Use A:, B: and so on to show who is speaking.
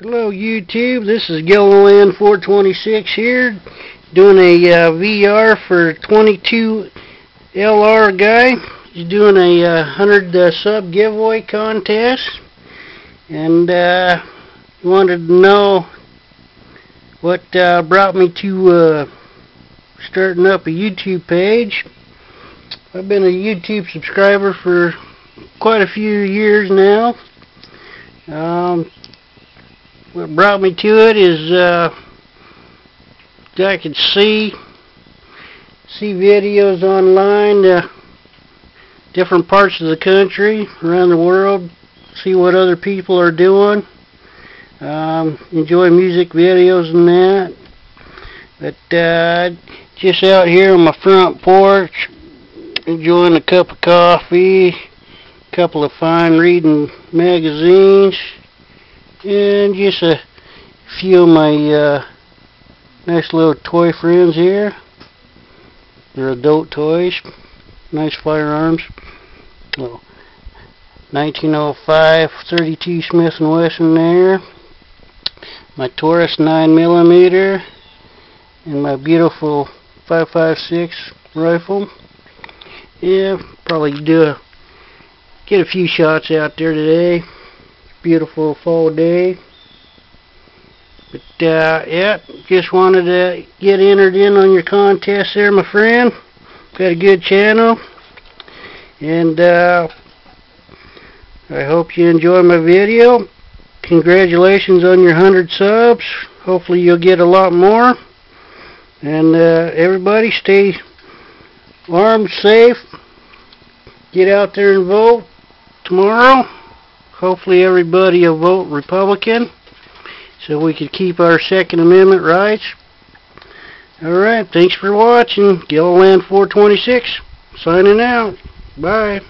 A: Hello YouTube, this is Gilliland 426 here, doing a uh, VR for 22 LR guy. He's doing a uh, 100 uh, sub giveaway contest, and uh, wanted to know what uh, brought me to uh, starting up a YouTube page. I've been a YouTube subscriber for quite a few years now. Um, what brought me to it is uh, I could see see videos online, uh, different parts of the country, around the world, see what other people are doing. Um, enjoy music videos and that. But uh, just out here on my front porch, enjoying a cup of coffee, couple of fine reading magazines and just a few of my uh, nice little toy friends here. They're adult toys, nice firearms. Oh, 1905 32 Smith & Wesson there. My Taurus 9 millimeter and my beautiful 5.56 rifle. Yeah, probably do a, get a few shots out there today beautiful fall day. But, uh, yeah, just wanted to get entered in on your contest there, my friend. Got a good channel. And, uh, I hope you enjoy my video. Congratulations on your 100 subs. Hopefully you'll get a lot more. And, uh, everybody stay armed, safe. Get out there and vote tomorrow. Hopefully everybody will vote Republican so we can keep our Second Amendment rights. Alright, thanks for watching. Gilliland 426 signing out. Bye.